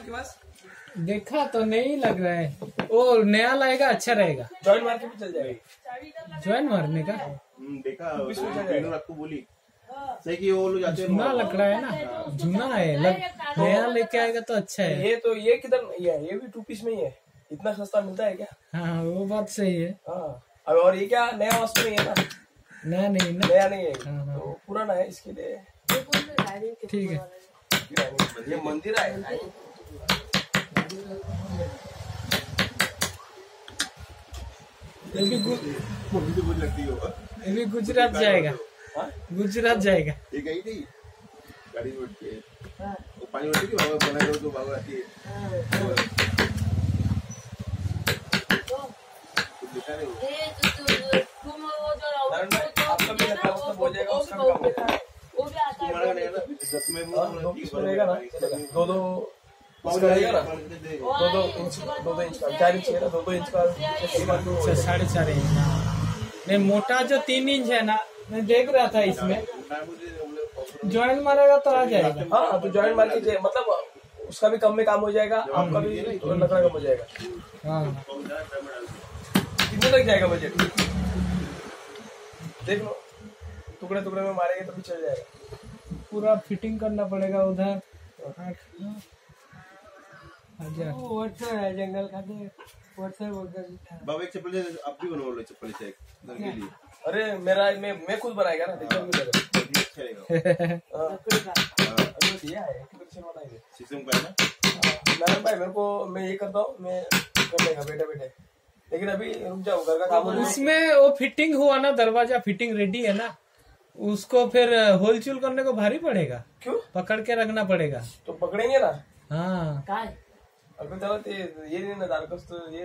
आपके पास? देखा तो नहीं लग रहा है। वो नया लाएगा अच्छा रहेगा। जॉइंट मार के भी चल जाएगा। ज्वाइन मारने का? हम्म, देखा में चल जाएगा। बेनूर आपको बोली। सही कि वो लोग जाते झुना लकड़ा है ना? झुना है लग, नया लेके आएगा तो अच्छा है। ये तो ये किधर ये ये भी टू पीस में ही है। इतना सस्ता मिलता है क्या? हाँ वो बात सही है। हाँ। अब और ये क्या नया वास्तव नहीं है ना? नया नहीं ना? नया नहीं है। हाँ, हाँ। तो पुराना है इसके लिए। ठीक है। ये मंदिर है। ये भी तो हो गुजरात जाएगा। हाँ? गुजरात जाएगा। ये गई थी गाड़ी में बैठ के वो पानी में बैठी थी बाबा बना करो तो बाबा आती है। है? का है हाँ, दो। दो दो इसका रहेगा ना दो दो इंच दो दो इंच का चार इंच है ना दो दो इंच का। छत्तीस का साढ़े चार इंच नहीं मोटा जो तीन इंच है ना मैं देख रहा था इसमें। ज्वाइन मारेगा तो आ जाएगा। हाँ तो ज्वाइंट मार के मतलब उसका भी कम में काम हो जाएगा आपका भी लकड़ा कम हो जाएगा। हाँ। कितने तक जाएगा बजट देख लो टुकड़े टुकड़े में मारेंगे तो भी चल जाएगा। पूरा फिटिंग करना पड़ेगा उधर। हज़ार जंगल बाबा एक चप्पल आप भी बनवा लो चप्पल से के लिए। अरे मेरा मैं मैं खुद बनाएगा ना देखो भी अच्छा हाँ, है। है हाँ, नारायण भाई मेरे को मैं ये करता हूँ मैं कर लेगा बेटे बेटे लेकिन अभी रुक जाओ घर का काम उसमें वो फिटिंग हुआ ना दरवाज़ा फिटिंग रेडी है ना उसको फिर होल चूल करने को भारी पड़ेगा। क्यों? पकड़ के रखना पड़ेगा। तो पकड़ेंगे ना? हाँ। अभी त्याला ते ये नाही ना दारकस तो ये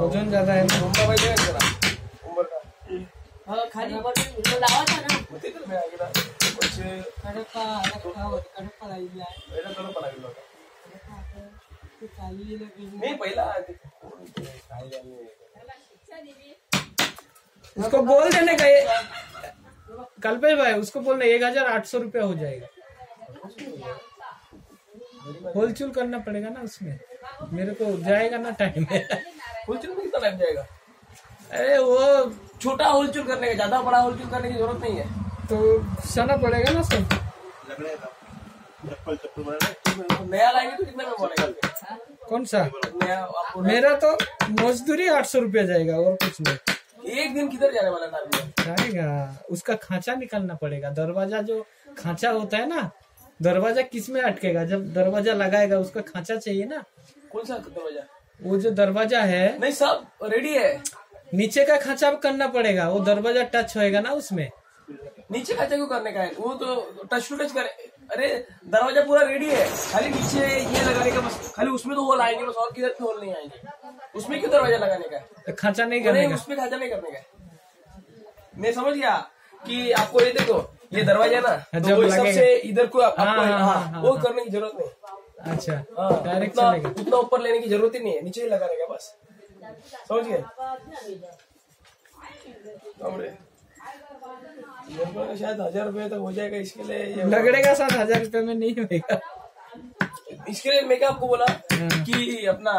वज़न ज़्यादा है ना मुंबई पाहिजे का त्याला उंबर का हो खाली बटन लावायचा ना मग ते तर मी ऐकला पैसे कडप्पा कडप्पा लागली आहे पहिला कडं पण लागलं होतं ते चालली लगे मी पहिला ते- काय झालं? उसको बोल देने का ये कल्पेश भाई उसको बोलना एक हज़ार आठ सौ रुपया हो जाएगा। होल चूल करना पड़ेगा ना उसमें। मेरे को जाएगा ना टाइम होलचूल में कितना टाइम जाएगा? अरे वो छोटा होलचूल करने का ज़्यादा बड़ा होलचुल करने की ज़रूरत नहीं है। तो सना पड़ेगा ना सब लकड़े का। चप्पल चप्पल बनाना तो नया लाएँगे तो कितने में पड़ेगा कौन सा? नया मेरा तो मजदूरी आठ सौ रुपया जाएगा और कुछ नहीं। एक दिन किधर जाने वाला जाएगा। उसका खांचा निकालना पड़ेगा। दरवाज़ा जो खांचा होता है ना दरवाज़ा किसमें अटकेगा? जब दरवाज़ा लगाएगा उसका खांचा चाहिए ना? कौन सा दरवाज़ा? वो जो दरवाज़ा है नहीं सब रेडी है। नीचे का खांचा करना पड़ेगा। वो दरवाज़ा टच होएगा ना उसमें? नीचे खाचा क्यों करने का है? वो तो टच टू टच करे। अरे दरवाज़ा पूरा रेडी है। खाली नीचे ये लगाने का बस खाली उसमें तो होल आएँगे बस और किधर भी होल नहीं आएँगे। उसमें क्यों दरवाज़ा लगाने का तो खांचा नहीं करने का। उसमें खाचा नहीं करने का मैं समझ गया कि आपको ये देखो ये दरवाज़ा ना तो जब वो हिसाब से इधर को आप- हाँ, आपको हाँ, हाँ, हाँ, वो हाँ। करने की ज़रूरत नहीं। अच्छा हाँ, डायरेक्ट उतना उतना ऊपर लेने की ज़रूरत ही नहीं है नीचे ही लगाने का बस। समझ गए? शायद हज़ार रुपए तक हो जाएगा इसके लिए। लगड़ेगा लगड़े का साथ हज़ार रुपए में नहीं होएगा। इसके लिए मैं क्या आपको बोला हाँ। कि अपना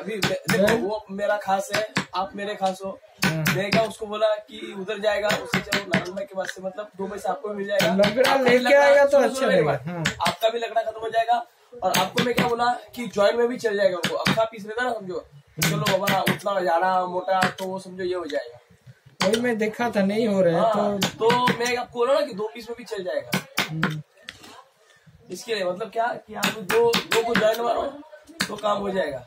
अभी देखो वो मेरा खास है आप मेरे खास हो। हाँ। मैं क्या उसको बोला कि उधर जाएगा उससे चलो नारायण भाई के पास से मतलब दो पैसे आपको मिल जाएगा। लकड़ा लेके आएगा तो अच्छा रहेगा, हाँ। आपका भी लकड़ा खत्म हो जाएगा और आपको मैं क्या बोला कि जॉइंट में भी चल जाएगा उनको। अच्छा पीस रहता ना समझो? चलो बाबा उतना ज़्यादा मोटा तो वो समझो ये हो जाएगा। वही मैं देखा था नहीं हो रहा है हाँ, तो तो मैं आपको बोला ना कि दो पीस में भी चल जाएगा। हम्म, इसके लिए मतलब क्या कि आप दो दो को ज्वाइन मारो तो काम हो जाएगा।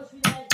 बसू